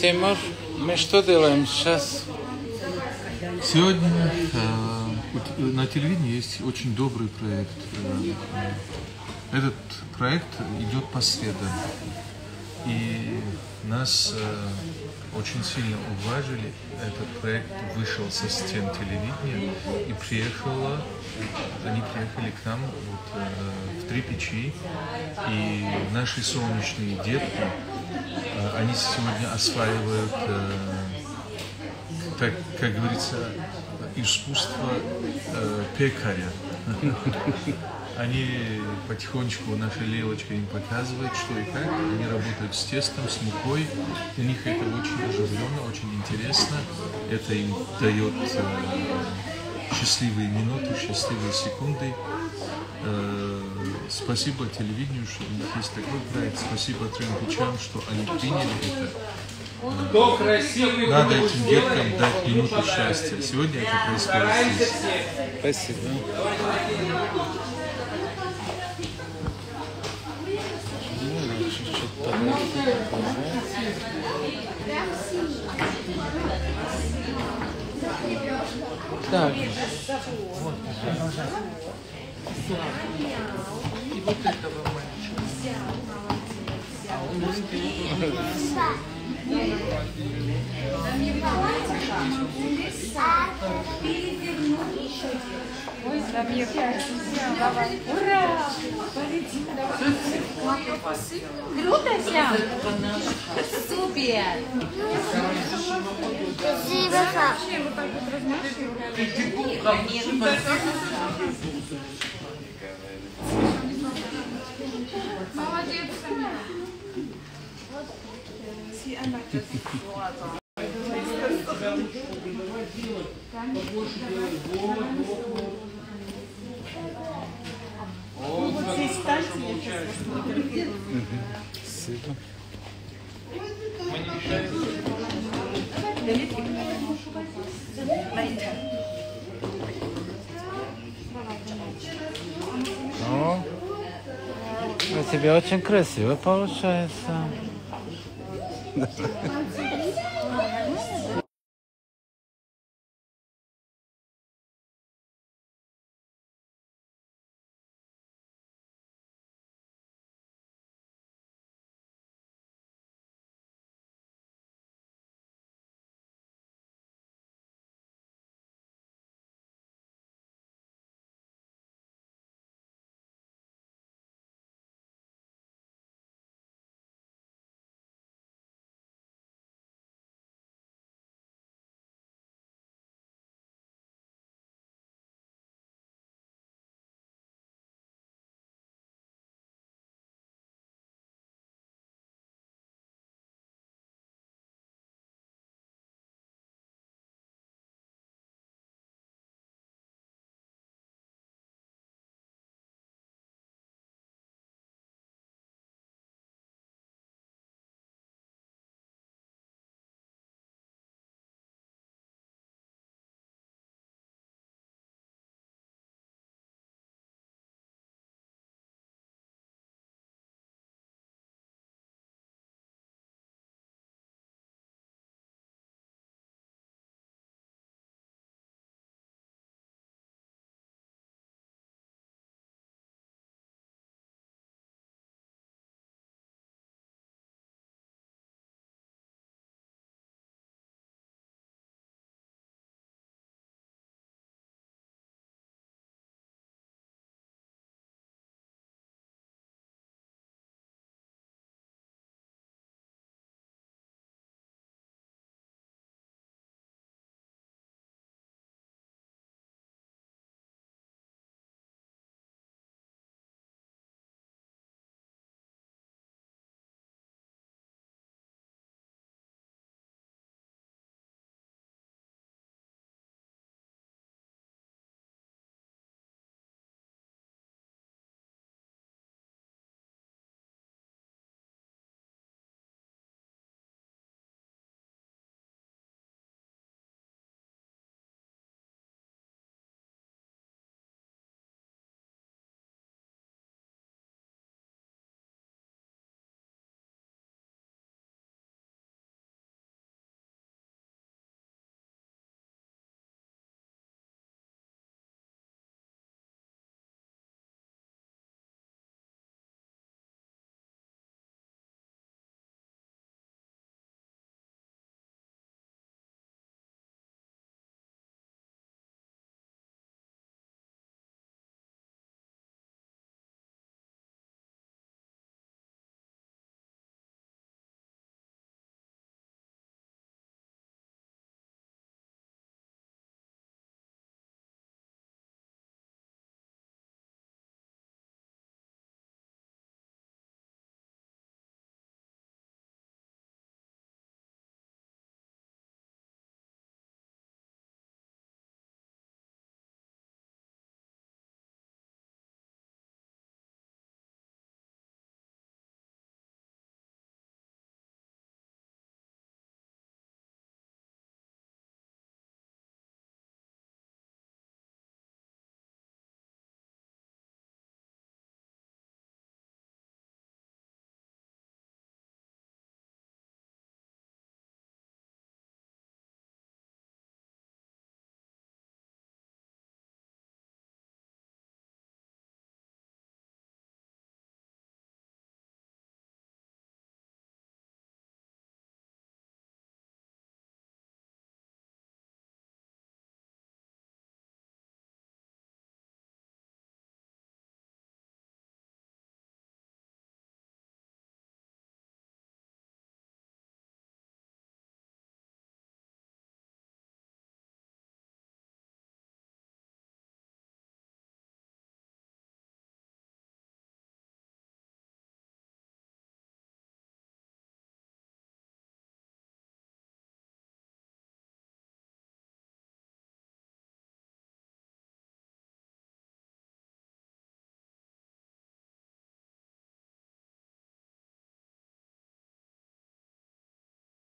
Тимур, мы что делаем сейчас? Сегодня на телевидении есть очень добрый проект. Э, Этот проект идет по средам. И нас э, очень сильно уважили. Этот проект вышел со стен телевидения и приехала, они приехали к нам вот, э, в три печи. И наши солнечные детки, э, они сегодня осваивают э, так, как говорится, искусство э, пекаря. Они потихонечку, наша Лелочка им показывает, что и как. Они работают с тестом, с мукой. У них это очень оживленно, очень интересно. Это им дает э, счастливые минуты, счастливые секунды. Э, спасибо телевидению, что у них есть такой проект. Спасибо трем печам, что они приняли это. Кто красивый Надо этим деткам дать минуту счастья. Сегодня это происходит здесь. Спасибо. Ну, чуть-чуть подожди, Так, Ой, Дамир, давай. Ура! Полетим, давай. Круто все? Супер! Спасибо, пап. Вообще, вот так вот размахиваю. Молодец, Самир. спасибо. Ну, у тебя очень красиво получается. なんですね。